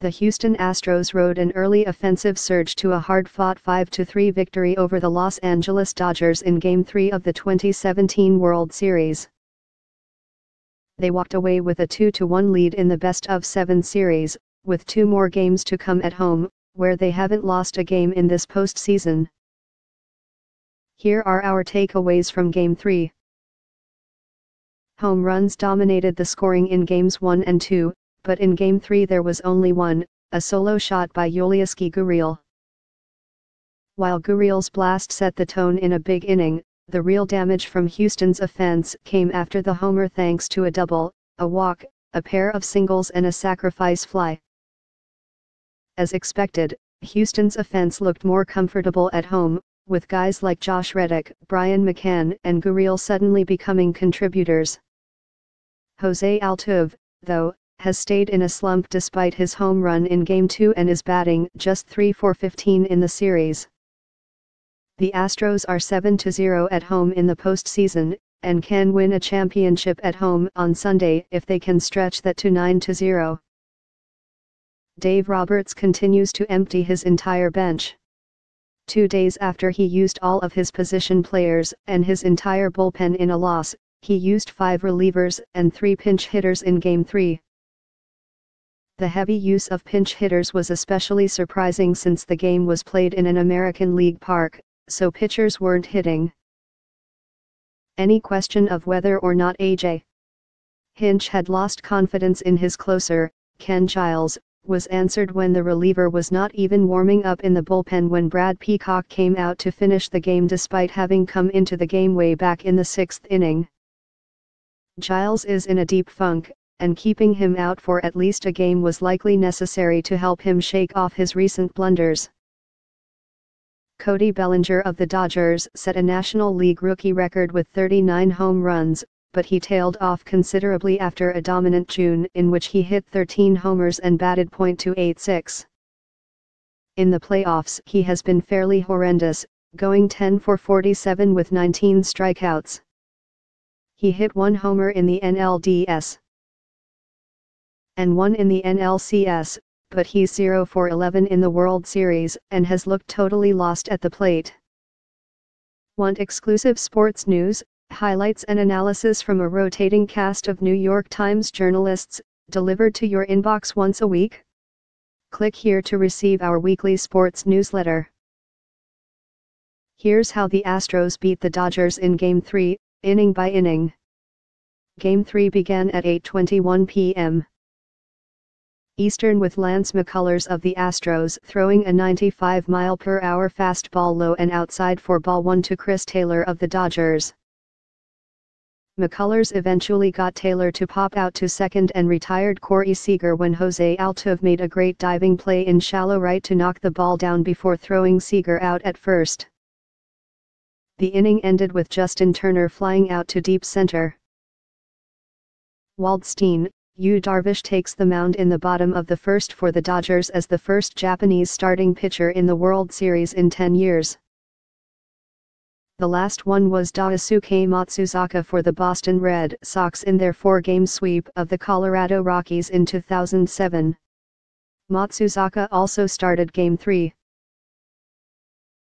the Houston Astros rode an early offensive surge to a hard-fought 5-3 victory over the Los Angeles Dodgers in Game 3 of the 2017 World Series. They walked away with a 2-1 lead in the best-of-seven series, with two more games to come at home, where they haven't lost a game in this postseason. Here are our takeaways from Game 3. Home runs dominated the scoring in Games 1 and 2, but in Game 3 there was only one, a solo shot by Yulieski Gurriel. While Gurriel's blast set the tone in a big inning, the real damage from Houston's offense came after the homer thanks to a double, a walk, a pair of singles and a sacrifice fly. As expected, Houston's offense looked more comfortable at home, with guys like Josh Reddick, Brian McCann and Gurriel suddenly becoming contributors. Jose Altuve, though, has stayed in a slump despite his home run in Game 2 and is batting just 3 for 15 in the series. The Astros are 7-0 at home in the postseason, and can win a championship at home on Sunday if they can stretch that to 9-0. Dave Roberts continues to empty his entire bench. Two days after he used all of his position players and his entire bullpen in a loss, he used five relievers and three pinch hitters in Game 3. The heavy use of pinch hitters was especially surprising since the game was played in an American League park, so pitchers weren't hitting. Any question of whether or not AJ Hinch had lost confidence in his closer, Ken Giles, was answered when the reliever was not even warming up in the bullpen when Brad Peacock came out to finish the game despite having come into the game way back in the sixth inning. Giles is in a deep funk, and keeping him out for at least a game was likely necessary to help him shake off his recent blunders. Cody Bellinger of the Dodgers set a National League rookie record with 39 home runs, but he tailed off considerably after a dominant June in which he hit 13 homers and batted .286. In the playoffs he has been fairly horrendous, going 10 for 47 with 19 strikeouts. He hit one homer in the NLDS and 1 in the NLCS, but he's 0 for 11 in the World Series and has looked totally lost at the plate. Want exclusive sports news, highlights and analysis from a rotating cast of New York Times journalists, delivered to your inbox once a week? Click here to receive our weekly sports newsletter. Here's how the Astros beat the Dodgers in Game 3, inning by inning. Game 3 began at 8.21 p.m. Eastern with Lance McCullers of the Astros throwing a 95 mile per hour fastball low and outside for ball 1 to Chris Taylor of the Dodgers. McCullers eventually got Taylor to pop out to second and retired Corey Seager when Jose Altuve made a great diving play in shallow right to knock the ball down before throwing Seager out at first. The inning ended with Justin Turner flying out to deep center. Waldstein, Yu Darvish takes the mound in the bottom of the first for the Dodgers as the first Japanese starting pitcher in the World Series in 10 years. The last one was Daisuke Matsuzaka for the Boston Red Sox in their four-game sweep of the Colorado Rockies in 2007. Matsuzaka also started Game 3.